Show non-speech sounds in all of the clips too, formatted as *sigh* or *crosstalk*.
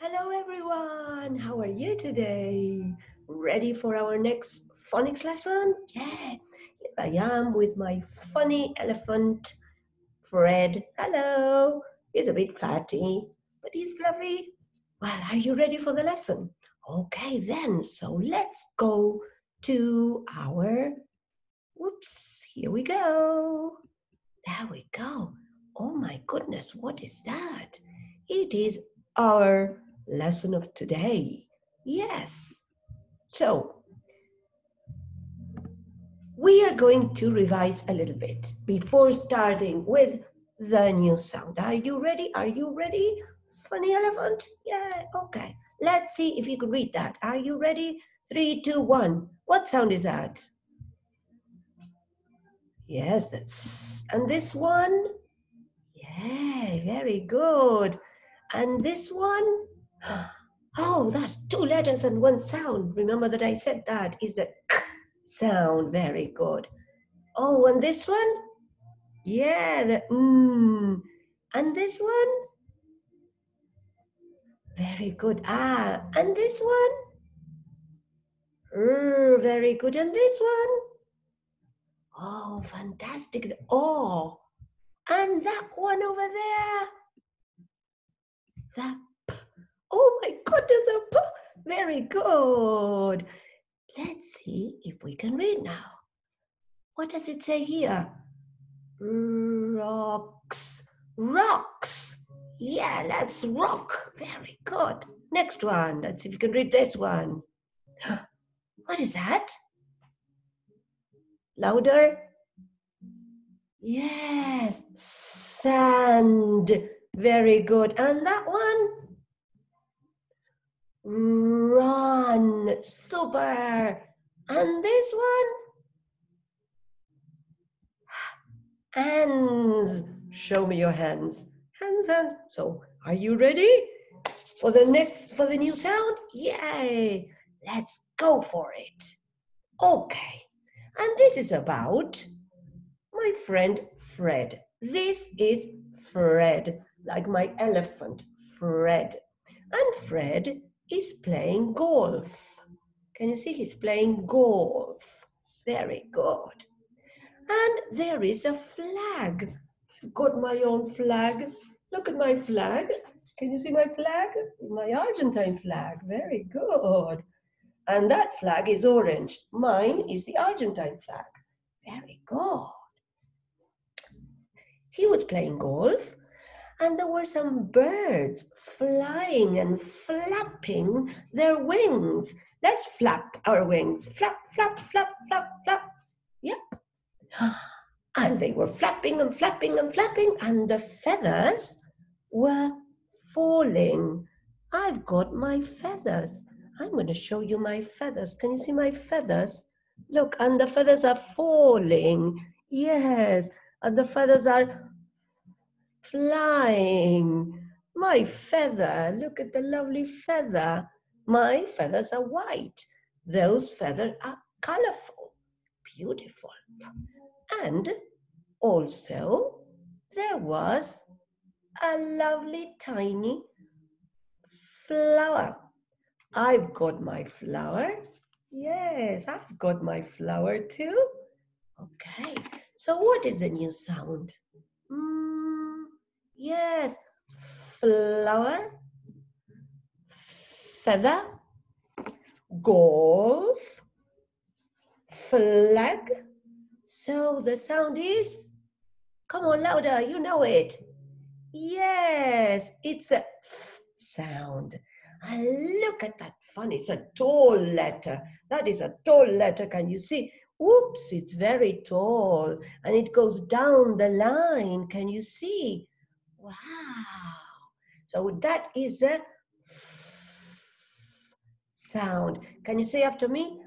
Hello, everyone. How are you today? Ready for our next phonics lesson? Yeah, here I am with my funny elephant, Fred. Hello. He's a bit fatty, but he's fluffy. Well, are you ready for the lesson? Okay, then. So let's go to our. Whoops, here we go. There we go. Oh my goodness, what is that? It is our lesson of today. Yes. So, we are going to revise a little bit before starting with the new sound. Are you ready? Are you ready? Funny elephant? Yeah, okay. Let's see if you could read that. Are you ready? Three, two, one. What sound is that? Yes, that's. And this one? Yeah, very good. And this one? Oh, that's two letters and one sound. Remember that I said that is the sound. Very good. Oh, and this one? Yeah, the mm. And this one? Very good. Ah, and this one? Er, very good. And this one? Oh, fantastic. Oh, and that one over there? The Oh my goodness. Very good. Let's see if we can read now. What does it say here? Rocks. Rocks. Yeah, that's rock. Very good. Next one. Let's see if you can read this one. *gasps* What is that? Louder. Yes, sand. Very good. And that one? Run. Super. And this one? Hands. Show me your hands. Hands, hands. So, are you ready for the next, for the new sound? Yay. Let's go for it. Okay. And this is about my friend Fred. This is Fred, like my elephant, Fred. And Fred is playing golf. Can you see he's playing golf? Very good. And there is a flag. I've got my own flag. Look at my flag. Can you see my flag? My Argentine flag. Very good. And that flag is orange. Mine is the Argentine flag. Very good. He was playing golf and there were some birds flying and flapping their wings. Let's flap our wings. Flap, flap, flap, flap, flap. Yep. *gasps* And they were flapping and flapping and flapping, and the feathers were falling. I've got my feathers. I'm going to show you my feathers. Can you see my feathers? Look, and the feathers are falling. Yes, and the feathers are flying. My feather, look at the lovely feather. My feathers are white. Those feathers are colorful, beautiful. And also, there was a lovely tiny flower. I've got my flower. Yes, I've got my flower too. Okay, so what is the new sound? Hmm. Yes, flower, feather, golf, flag. So the sound is, come on louder, you know it. Yes, it's a f sound. And look at that fun, it's a tall letter. That is a tall letter, can you see? Oops, it's very tall and it goes down the line. Can you see? Wow. So that is the sound. Can you say after me?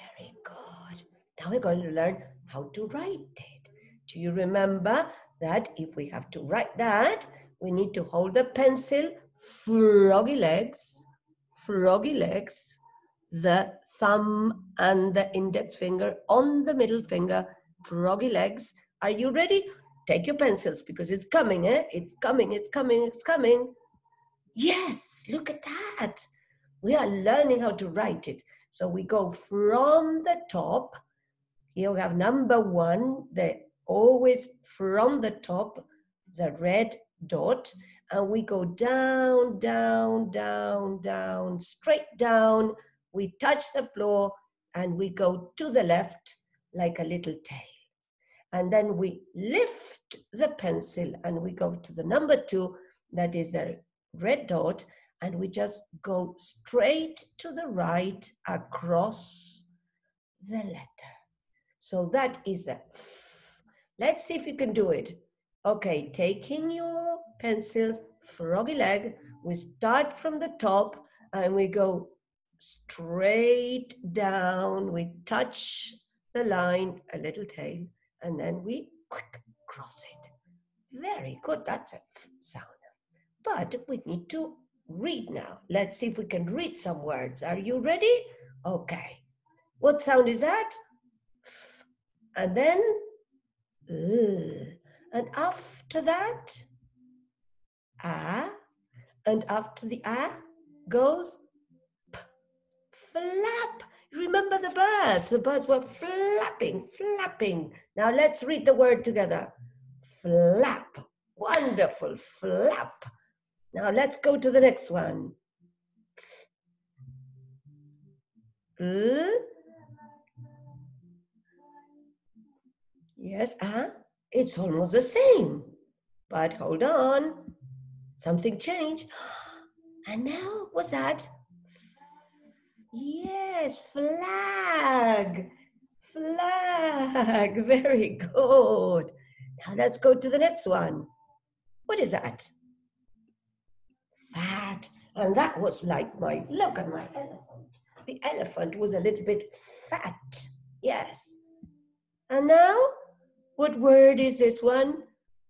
Very good. Now we're going to learn how to write it. Do you remember that if we have to write that, we need to hold the pencil, froggy legs, froggy legs, the thumb and the index finger on the middle finger, froggy legs. Are you ready? Take your pencils because it's coming, eh? It's coming, it's coming, it's coming. Yes, look at that. We are learning how to write it. So we go from the top. Here we have number one, the always from the top, the red dot, and we go down, down, down, down, straight down. We touch the floor and we go to the left like a little tail. And then we lift the pencil and we go to the number two, that is the red dot, and we just go straight to the right across the letter. So that is the Let's see if you can do it. Okay, taking your pencils, froggy leg, we start from the top and we go straight down. We touch the line, a little tail, and then we quick cross it. Very good, that's a sound. But we need to read now. Let's see if we can read some words. Are you ready? Okay. What sound is that? And then, and after that, ah, and after the ah goes flap. Remember the birds. The birds were flapping, flapping. Now let's read the word together. Flap. Wonderful, flap. Now let's go to the next one. Yes, ah, it's almost the same. But hold on, something changed. *gasps* And now, what's that? Yes, flag. Flag. *laughs* Very good. Now let's go to the next one. What is that? Fat. And that was like my, look at my elephant. The elephant was a little bit fat. Yes. And now, what word is this one?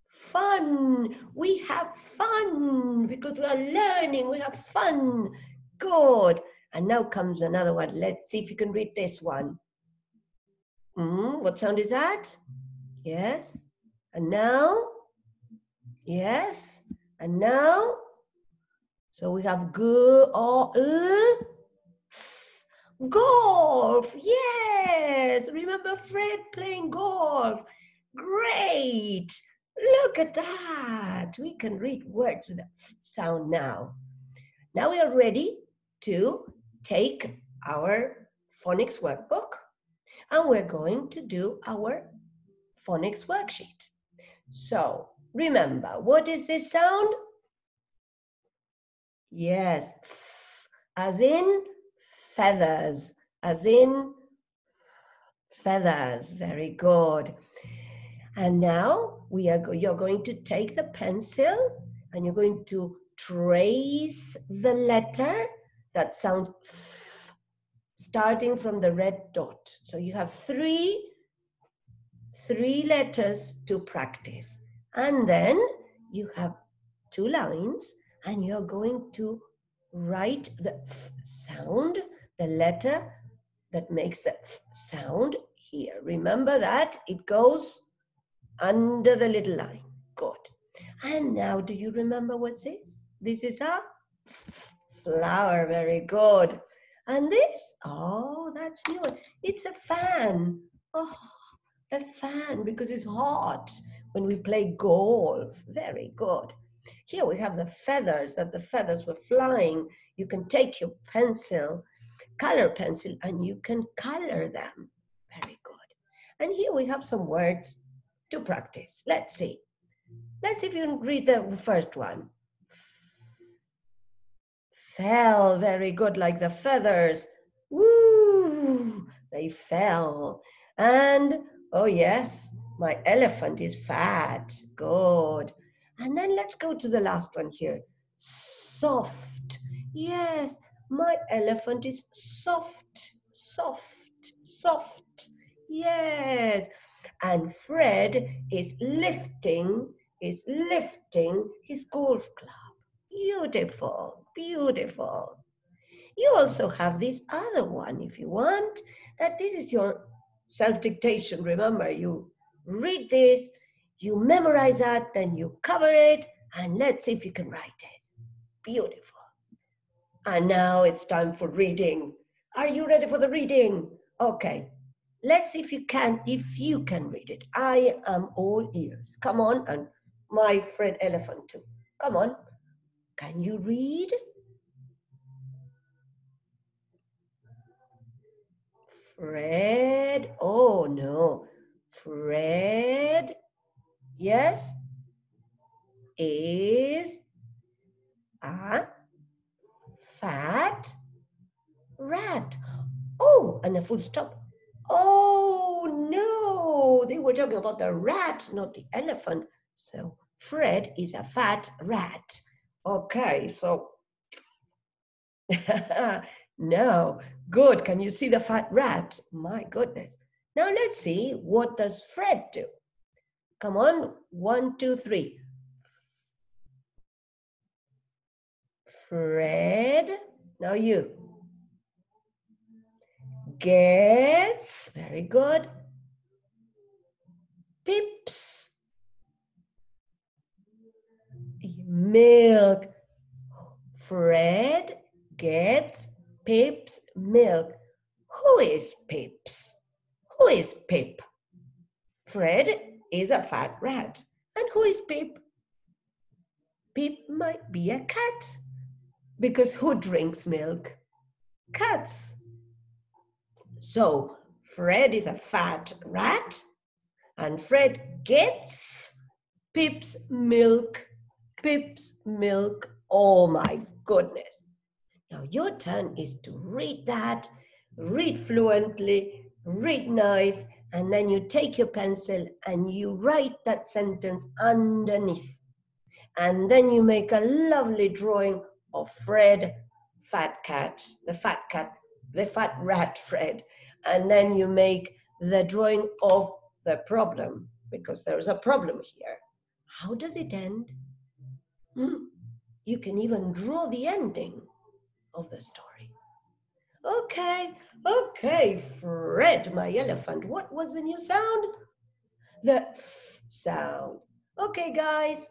Fun. We have fun because we are learning. We have fun. Good. And now comes another one. Let's see if you can read this one. Mm, what sound is that? Yes. And now? Yes. And now? So we have go or uh, golf. Yes. Remember Fred playing golf. Great. Look at that. We can read words with a sound now. Now we are ready to take our phonics workbook and we're going to do our phonics worksheet. So remember, what is this sound? Yes, as in feathers, as in feathers. Very good. And now we are you're going to take the pencil and you're going to trace the letter that sounds starting from the red dot. So you have three, three letters to practice. And then you have two lines and you're going to write the sound, the letter that makes the sound here. Remember that it goes under the little line. Good. And now do you remember what's this? This is a flower. Very good. And this, oh, that's new. It's a fan. Oh, a fan because it's hot when we play golf. Very good. Here we have the feathers, that the feathers were flying. You can take your pencil, color pencil, and you can color them. Very good. And here we have some words to practice. Let's see. Let's see if you can read the first one. Fell, very good, like the feathers. Woo, they fell. And, oh yes, my elephant is fat. Good. And then let's go to the last one here. Soft. Yes, my elephant is soft, soft, soft. Yes. And Fred is lifting, is lifting his golf club. Beautiful, beautiful. You also have this other one if you want, that this is your self-dictation. Remember, you read this, you memorize that, then you cover it, and let's see if you can write it. Beautiful. And now it's time for reading. Are you ready for the reading? Okay. Let's see if you can, if you can read it. I am all ears. Come on, and my friend elephant too. Come on. Can you read? Fred. Oh no. Fred. Yes. Is a fat rat. Oh, and a full stop. Oh no, they were talking about the rat, not the elephant. So Fred is a fat rat. Okay, so *laughs* no, good. Can you see the fat rat? My goodness. Now let's see, what does Fred do? Come on, one, two, three. Fred, now you. Gets, very good. Pips. Milk. Fred gets Pip's milk. Who is Pips? Who is Pip? Fred is a fat rat. And who is Pip? Pip might be a cat. Because who drinks milk? Cats. So Fred is a fat rat, and Fred gets Pip's milk. Pip's milk. Oh my goodness. Now your turn is to read that, read fluently, read nice, and then you take your pencil and you write that sentence underneath. And then you make a lovely drawing of Fred, fat cat, the fat cat, the fat rat Fred. And then you make the drawing of the problem because there's a problem here. How does it end? Hmm? You can even draw the ending of the story. Okay, okay, Fred, my elephant. What was the new sound? The sound. Okay, guys.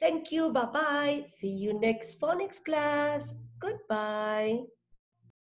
Thank you. Bye bye. See you next phonics class. Goodbye.